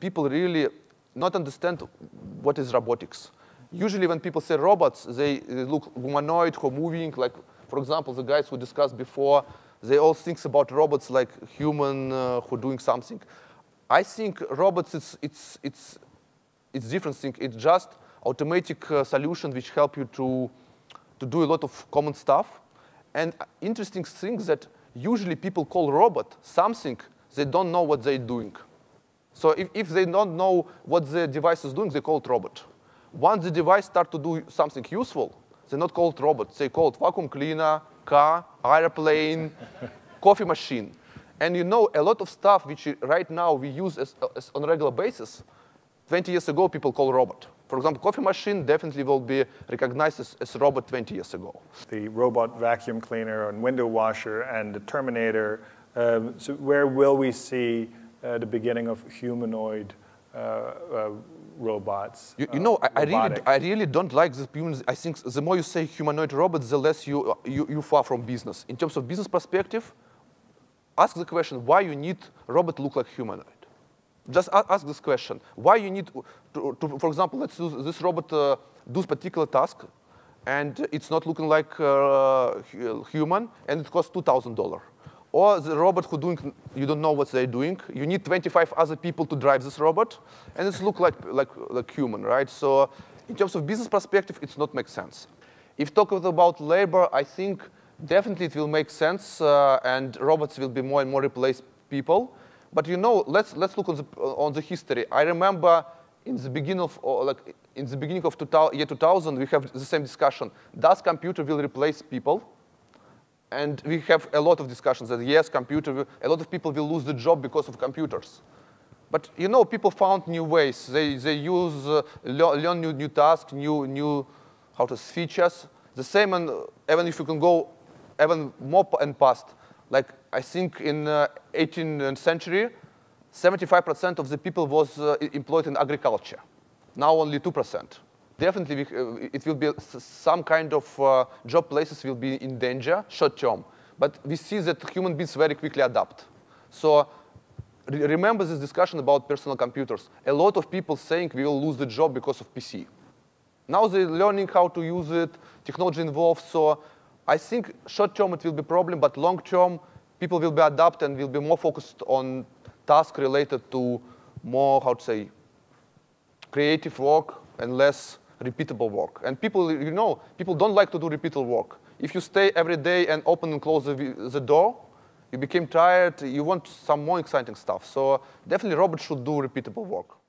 people really not understand what is robotics. Usually when people say robots, they, they look humanoid, who moving, like, for example, the guys who discussed before, they all think about robots like human uh, who doing something. I think robots, it's, it's, it's, it's different thing. It's just automatic uh, solution which help you to, to do a lot of common stuff. And interesting thing that usually people call robot something they don't know what they're doing. So if, if they don't know what the device is doing, they call it robot. Once the device start to do something useful, they're not called robots. They called vacuum cleaner, car, airplane, coffee machine. And you know, a lot of stuff which right now we use as, as on a regular basis, 20 years ago, people call robot. For example, coffee machine definitely will be recognized as, as robot 20 years ago. The robot vacuum cleaner and window washer and the Terminator, um, so where will we see the beginning of humanoid uh, uh, robots. You, you know, I, I, really, I really don't like the humans. I think the more you say humanoid robots, the less you, you, you far from business. In terms of business perspective, ask the question, why you need robot look like humanoid? Just ask this question. Why you need, to, to, for example, let's use this robot uh, does particular task, and it's not looking like uh, human, and it costs $2,000 or the robot who doing, you don't know what they're doing. You need 25 other people to drive this robot, and it's look like, like, like human, right? So in terms of business perspective, it's not make sense. If talking about labor, I think definitely it will make sense, uh, and robots will be more and more replace people. But you know, let's, let's look on the, on the history. I remember in the beginning of, like, in the beginning of 2000, year 2000, we have the same discussion. Does computer will replace people? And we have a lot of discussions that yes, computer, a lot of people will lose the job because of computers. But you know, people found new ways. They, they use, uh, learn new, new tasks, new, new how to features. The same, and even if you can go even more and past, like I think in uh, 18th century, 75% of the people was uh, employed in agriculture. Now only 2% definitely uh, it will be some kind of uh, job places will be in danger short term. But we see that human beings very quickly adapt. So re remember this discussion about personal computers. A lot of people saying we will lose the job because of PC. Now they're learning how to use it, technology involved. So I think short term it will be a problem, but long term people will be adapt and will be more focused on tasks related to more, how to say, creative work and less repeatable work. And people, you know, people don't like to do repeatable work. If you stay every day and open and close the, the door, you became tired, you want some more exciting stuff. So definitely robots should do repeatable work.